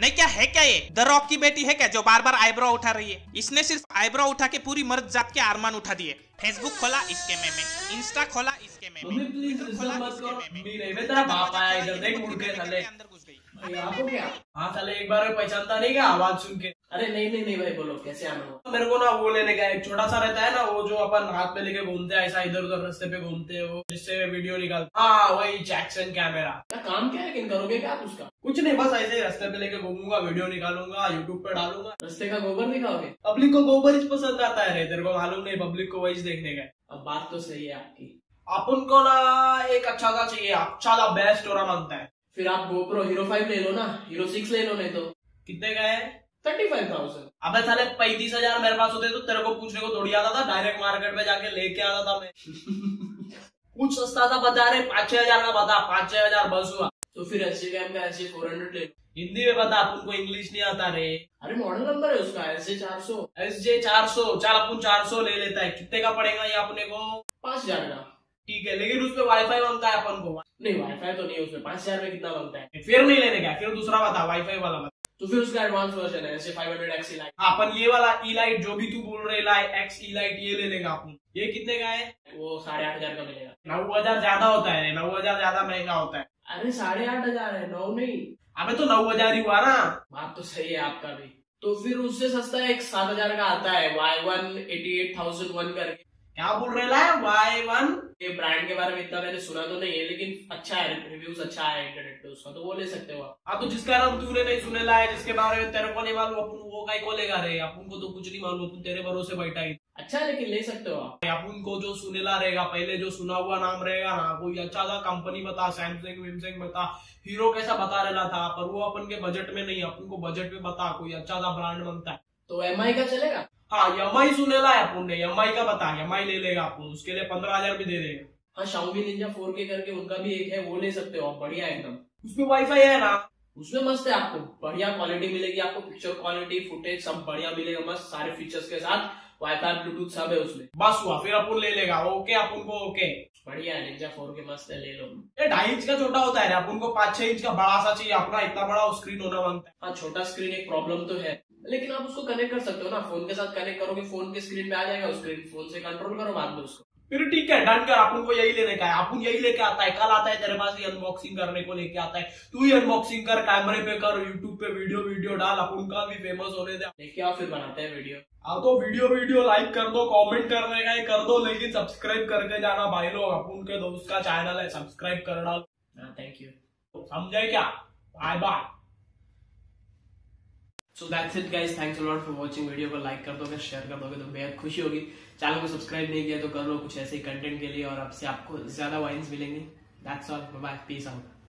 नहीं क्या है क्या ये? द रॉक की बेटी है क्या जो बार बार आईब्रो उठा रही है? इसने सिर्फ़ आईब्रो उठा के पूरी मर्द जात के आरमान उठा दिए। फेसबुक खोला इसके में में। इंस्टा खोला इसके में में। खोला इसके में में। आपको क्या? हाँ साले एक बार पहचानता नहीं क्या? आवाज़ सुन के। अरे नहीं नहीं नहीं भाई बोलो कैसे आना हो? मेरे को ना वो लेने का एक छोटा सा रहता है ना वो जो अपन हाथ पे लेके घूमते हैं ऐसा इधर उधर रास्ते पे घूमते हैं वो जिससे वीडियो निकालते। हाँ वही जैक्सन कैमरा काम क्या है? लेकिन करोगे क्या आप उसका? कुछ नहीं बस ऐसे ही रास्ते पे लेके घूमूँगा वीडियो निकालूँगा यूट्यूब पे डालूँगा। रस्ते का गोबर दिखाओगे पब्लिक को गोबर ही पसंद आता है तेरे को मालूम नहीं पब्लिक को वही देखने का अब बात तो सही है आपकी। अपन को ना एक अच्छा सा चाहिए अच्छा सा बेस्ट हो रहा माँगता है। फिर आप गोप्रो हीरो फाइव ले लो ना हीरो सिक्स ले लो नहीं तो। कितने का है? थर्टी फाइव थाउज़ेंड अबे साले पैंतीस हज़ार मेरे पास होते तो तेरे को पूछने को थोड़ी आता था डायरेक्ट मार्केट में जाके लेके आता था मैं। कुछ सस्ता था बता रहे पाँच छह हज़ार का बता पाँच छह हज़ार बस हुआ। तो फिर एस कैम का एस फोर हंड्रेड ले हिंदी में बता अपन को इंग्लिश नहीं आता रे। अरे मॉडल नंबर है उसका एस जे चार सौ एस जे चार सौ चल अपन चार सौ ले लेता है। कितने का पड़ेगा ये अपने को? पाँच हज़ार का। ठीक है लेकिन उसपे वाईफाई माँगता है अपन को। नहीं वाईफाई तो नहीं है उसमें पाँच हज़ार में कितना बनता है? फिर नहीं लेने का फिर दूसरा बता वाईफाई वाला बता तो फिर उसका एडवांस वर्जन है फाइव हंड्रेड एक्सी लाइट हाँ, अपन ये वाला ई लाइट जो भी तू बोल रहे लाइट एक्स ई लाइट ये ले लेगा अपन। ये कितने का है? वो साढ़े आठ हज़ार का मिलेगा। नौ हज़ार ज़्यादा होता है नौ हज़ार ज़्यादा महँगा होता है। अरे साढ़े आठ हज़ार है नौ नहीं। अबे तो नौ हज़ार ही हुआ ना। बात तो सही है आपका भी। तो फिर उससे सस्ता एक सात हज़ार का आता है Y one eighty eight thousand one करके। क्या बोल रहे ला वाई वन ये ब्रांड के बारे में इतना मैंने सुना तो नहीं है, लेकिन अच्छा है रिव्यूज़ अच्छा है इंटरनेट पे उसका तो वो ले सकते हो आप। हाँ तो जिसका नाम तूने नहीं सुने ला है जिसके बारे में तेरे को नहीं मालूम, अपन वो काय को लेगा रे? अपन को तो कुछ नहीं मालूम, अपन तेरे भरोसे बैठा ही। अच्छा है, लेकिन ले सकते हो आप। अपन को जो सुनेला रहेगा, पहले जो सुना हुआ नाम रहेगा ना, कोई अच्छा सा कंपनी बता सैमसंग विमसंग बता हीरो कैसा बता रहना था, पर वो अपन के बजट में नहीं, अपन को बजट में बता, कोई अच्छा सा ब्रांड बनता है। तो एम का चलेगा? हाँ एम सुनेला है अपन ने एम का बता एम ले लेगा अपन उसके लिए पंद्रह हज़ार भी दे देगा। हाँ शाउमी निंजा फोर के करके उनका भी एक है वो ले सकते हो आप बढ़िया एकदम। उसमें वाईफाई है ना? उसमें मस्त है आपको। बढ़िया क्वालिटी मिलेगी आपको पिक्चर क्वालिटी फुटेज सब बढ़िया मिलेगा मस्त सारे फीचर्स के साथ। वाईफाई ब्लूटूथ सब है उसमें। बस हुआ फिर अपन ले लेगा ओके अपन को ओके बढ़िया है निंजा फोर के मस्त है ले लो। ये ढाई इंच का छोटा होता है ना अपन को पाँच छह इंच का बड़ा सा चाहिए अपना इतना बड़ा स्क्रीन होना माँगता है। हाँ छोटा स्क्रीन एक प्रॉब्लम तो है। लेकिन आप उसको कनेक्ट कर सकते हो ना फ़ोन के साथ कनेक्ट करोगे फ़ोन के स्क्रीन पे आ जाएगा स्क्रीन फ़ोन से कंट्रोल करो बाद में उसको। फिर ठीक है डन कर अपन को यही लेने का है। अपन यही लेके आता है कल आता है तेरे पास ही अनबॉक्सिंग करने को लेके आता है। तू ही अनबॉक्सिंग कर कैमरे पे कर यूट्यूब पे वीडियो वीडियो डाल अपन का भी फ़ेमस होने दे। लेके आओ फिर बनाते हैं वीडियो हाँ तो वीडियो वीडियो लाइक कर दो कमेंट करने का ही कर दो लेकिन सब्सक्राइब करके जाना भाई लोग अपन के दोस्त का चैनल है सब्सक्राइब कर डाल। हाँ थैंक यू समझे क्या? Bye bye so that's it guys thanks lot for watching video को लाइक कर दोगे शेयर कर दोगे तो बेहद खुशी होगी। चैनल को सब्सक्राइब नहीं किया तो कर लो कुछ ऐसे ही कंटेंट के लिए और आपसे आपको ज़्यादा वाइन्स मिलेंगे। That's all bye peace out